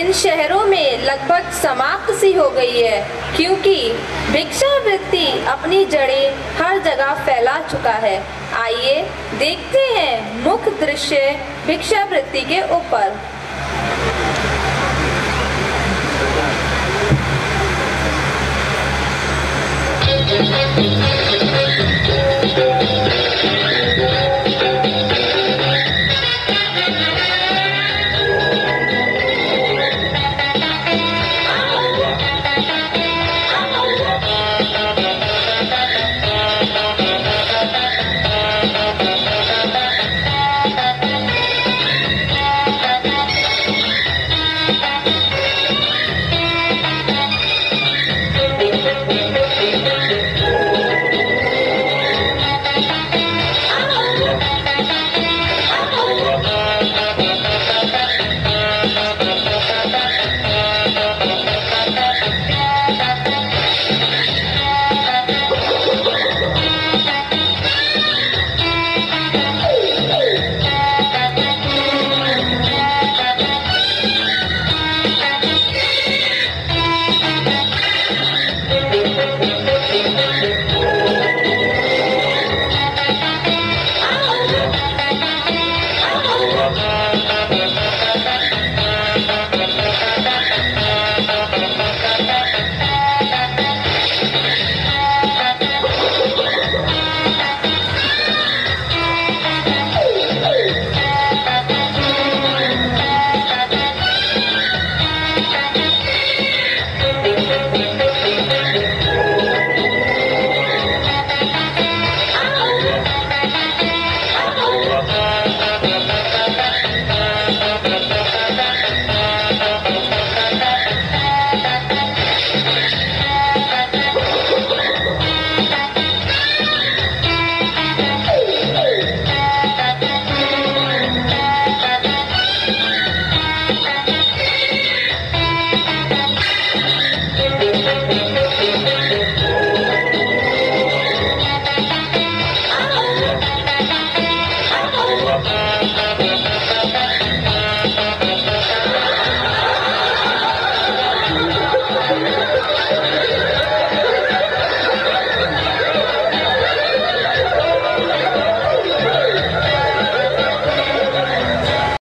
इन शहरों में लगभग समाप्त सी हो गई है, क्योंकि भिक्षावृत्ति अपनी जड़ें हर जगह फैला चुका है। आइए देखते हैं मुख्य दृश्य भिक्षावृत्ति के ऊपर। Thank you. Thank you.